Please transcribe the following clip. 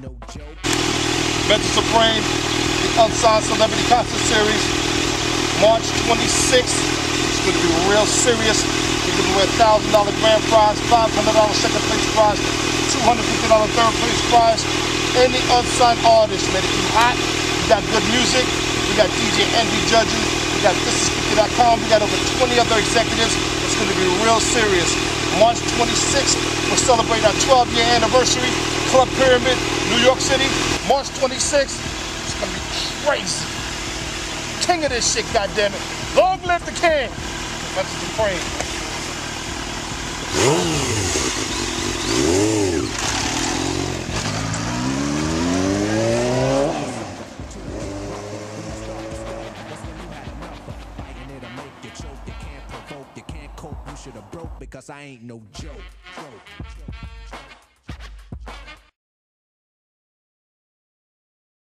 Mental Supreme, the Unsigned Celebrity Concert Series, March 26th. It's going to be real serious. We're giving away a thousand dollar grand prize, five hundred dollar second place prize, two hundred fifty dollar third place prize. Any unsigned artist, man, if you hot, you got good music. We got DJ Envy judging. We got ThisIs50.com. We got over 20 other executives. It's going to be real serious. March 26th, we're celebrating our 12 year anniversary. Club Pyramid, New York City. March 26th. It's to be crazy. King of this shit, goddammit. Long live the king. Supreme. Fighting it'll you should have broke because I ain't no joke.